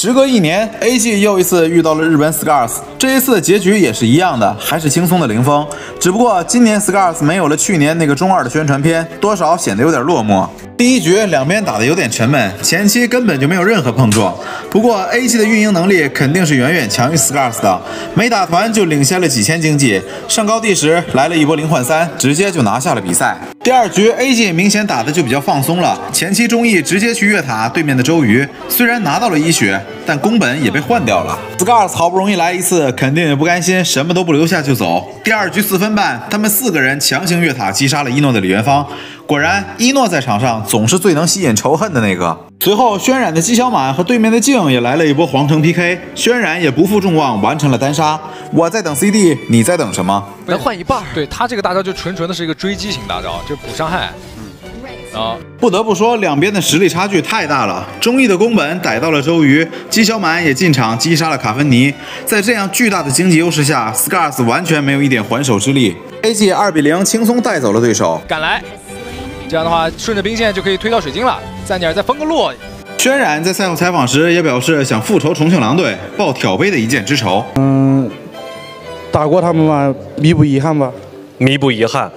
时隔一年，AG 又一次遇到了日本 Scars，这一次的结局也是一样的，还是轻松的零封。只不过今年 Scars 没有了去年那个中二的宣传片，多少显得有点落寞。第一局两边打的有点沉闷，前期根本就没有任何碰撞。不过 AG 的运营能力肯定是远远强于 Scars 的，没打团就领先了几千经济。上高地时来了一波零换三，直接就拿下了比赛。第二局 AG 明显打的就比较放松了，前期中意直接去越塔对面的周瑜，虽然拿到了一血，但宫本也被换掉了。Scars 好不容易来一次，肯定也不甘心，什么都不留下就走。第二局四分半，他们四个人强行越塔击杀了一诺的李元芳。果然，一诺在场上总是最能吸引仇恨的那个。随后，轩染的姬小满和对面的静也来了一波皇城 PK，轩染也不负众望，完成了单杀。我在等 CD，你在等什么？能换一半。对他这个大招就纯纯的是一个追击型大招，就补伤害。啊，不得不说，两边的实力差距太大了。中义的宫本逮到了周瑜，姬小满也进场击杀了卡芬尼。在这样巨大的经济优势下，Scars 完全没有一点还手之力。AG 二比零轻松带走了对手。赶来，这样的话顺着兵线就可以推到水晶了。赞尼尔再封个路。轩然在赛后采访时也表示想复仇重庆狼队，报挑杯的一箭之仇。嗯，打过他们吧，弥补遗憾吧。弥补遗憾。